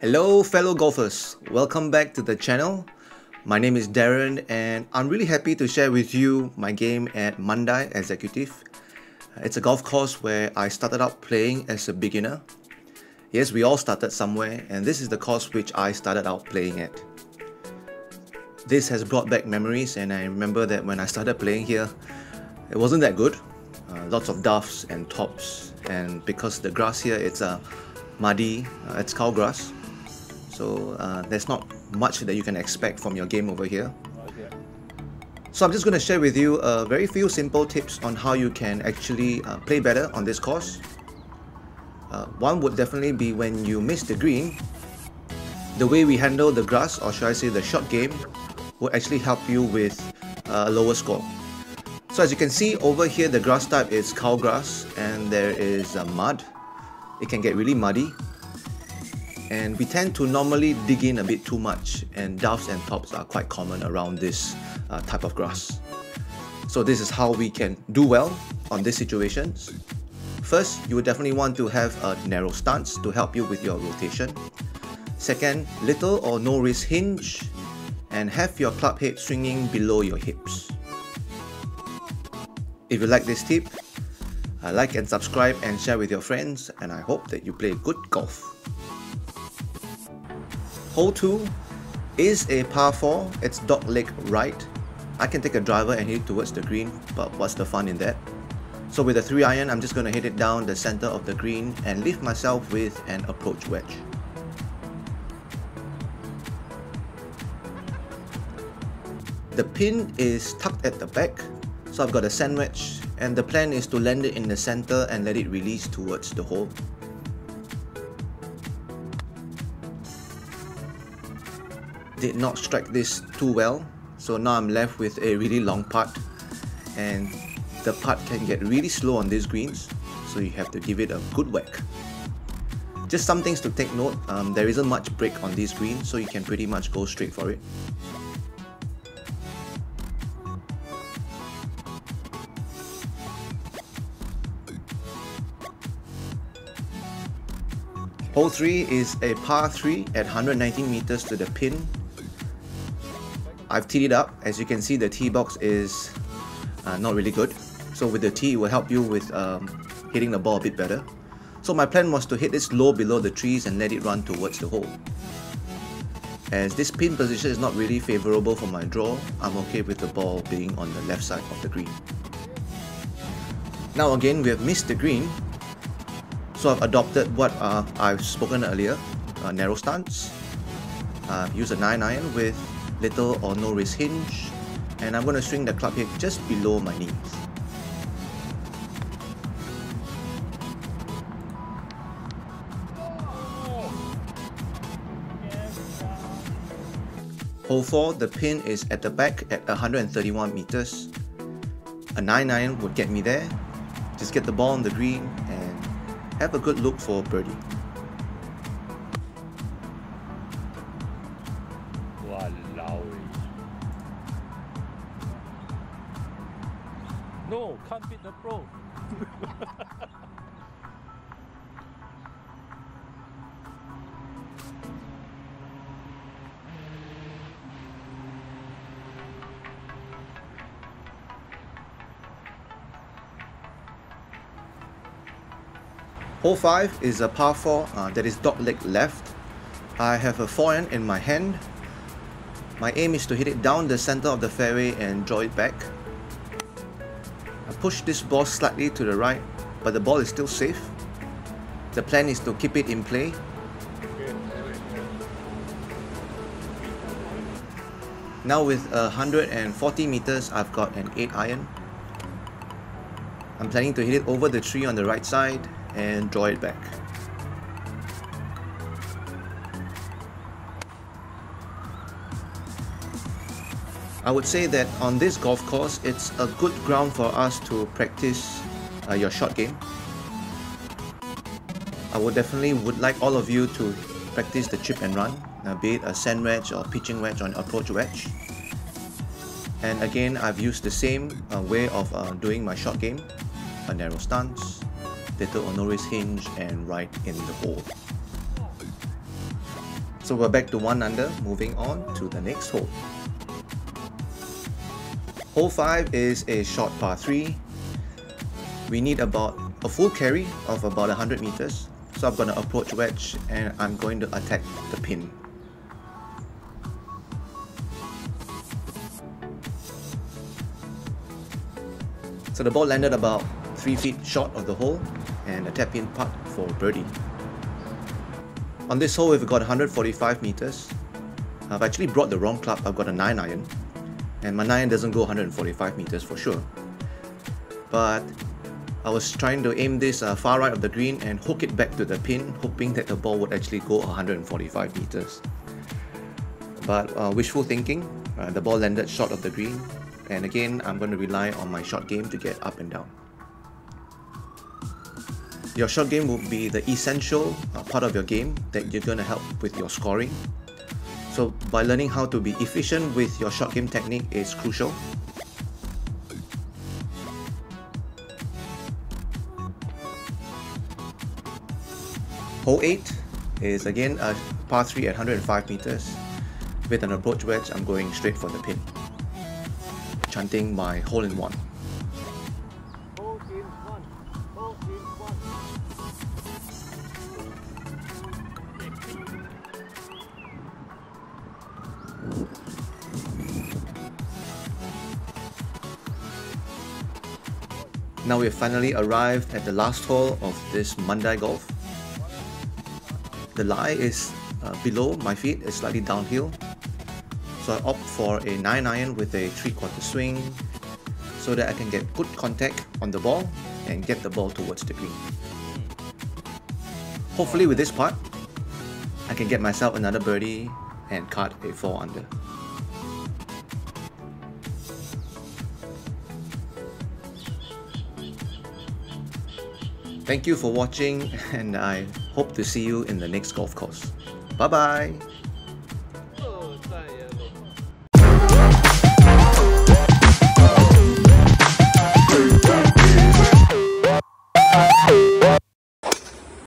Hello fellow golfers, welcome back to the channel. My name is Daren and I'm really happy to share with you my game at Mandai Executive. It's a golf course where I started out playing as a beginner. Yes, we all started somewhere and this is the course which I started out playing at. This has brought back memories and I remember that when I started playing here, it wasn't that good. Uh, lots of duffs and tops and because the grass here it's a uh, muddy, uh, it's cow grass so uh, there's not much that you can expect from your game over here. So I'm just going to share with you a very few simple tips on how you can actually uh, play better on this course. Uh, one would definitely be when you miss the green, the way we handle the grass or should I say the short game will actually help you with uh, a lower score. So as you can see over here the grass type is cow grass and there is uh, mud. It can get really muddy and we tend to normally dig in a bit too much and duffs and tops are quite common around this uh, type of grass. So this is how we can do well on these situations. First, you would definitely want to have a narrow stance to help you with your rotation. Second, little or no wrist hinge and have your club head swinging below your hips. If you like this tip, uh, like and subscribe and share with your friends and I hope that you play good golf. Hole 2 is a par 4, it's dog leg right. I can take a driver and hit it towards the green, but what's the fun in that? So with a 3 iron, I'm just going to hit it down the center of the green and lift myself with an approach wedge. The pin is tucked at the back, so I've got a sand wedge and the plan is to land it in the center and let it release towards the hole. Did not strike this too well. So now I'm left with a really long putt and the putt can get really slow on these greens. So you have to give it a good whack. Just some things to take note, um, there isn't much break on these greens so you can pretty much go straight for it. Hole 3 is a par 3 at 119 meters to the pin I've teed it up. As you can see, the tee box is uh, not really good. So with the tee, it will help you with um, hitting the ball a bit better. So my plan was to hit this low below the trees and let it run towards the hole. As this pin position is not really favorable for my draw, I'm okay with the ball being on the left side of the green. Now again, we have missed the green, so I've adopted what uh, I've spoken earlier, narrow stance. Uh, use a 9 iron with little or no wrist hinge and I'm going to swing the club here just below my knees. Hole 4, the pin is at the back at 131 meters. A 9 iron would get me there. Just get the ball on the green and have a good look for birdie. No, can't beat the pro. Hole 5 is a par 4 uh, that is dog leg left. I have a 4 iron in my hand. My aim is to hit it down the center of the fairway and draw it back push this ball slightly to the right, but the ball is still safe. The plan is to keep it in play. Now with 140 meters, I've got an 8 iron. I'm planning to hit it over the tree on the right side and draw it back. I would say that on this golf course, it's a good ground for us to practice uh, your short game. I would definitely would like all of you to practice the chip and run, uh, be it a sand wedge or pitching wedge or an approach wedge. And again, I've used the same uh, way of uh, doing my short game, a narrow stance, little or no wrist hinge, and right in the hole. So we're back to 1 under, moving on to the next hole. Hole 5 is a short par 3. We need about a full carry of about 100 meters. So I'm going to approach wedge and I'm going to attack the pin. So the ball landed about 3 feet short of the hole and a tap in putt for birdie. On this hole we've got 145 meters. I've actually brought the wrong club, I've got a 9 iron and my 9 doesn't go 145 meters for sure. But I was trying to aim this uh, far right of the green and hook it back to the pin hoping that the ball would actually go 145 meters. But uh, wishful thinking, uh, the ball landed short of the green and again I'm going to rely on my shot game to get up and down. Your shot game will be the essential uh, part of your game that you're going to help with your scoring. So by learning how to be efficient with your shot game technique is crucial. Hole 8 is again a par 3 at 105 meters. With an approach wedge, I'm going straight for the pin chanting my hole in one. Now we've finally arrived at the last hole of this Mandai Golf. The lie is uh, below my feet, it's slightly downhill so I opt for a 9 iron with a 3 quarter swing so that I can get good contact on the ball and get the ball towards the green. Hopefully with this putt, I can get myself another birdie and cut a 4 under. Thank you for watching and I hope to see you in the next golf course. Bye bye!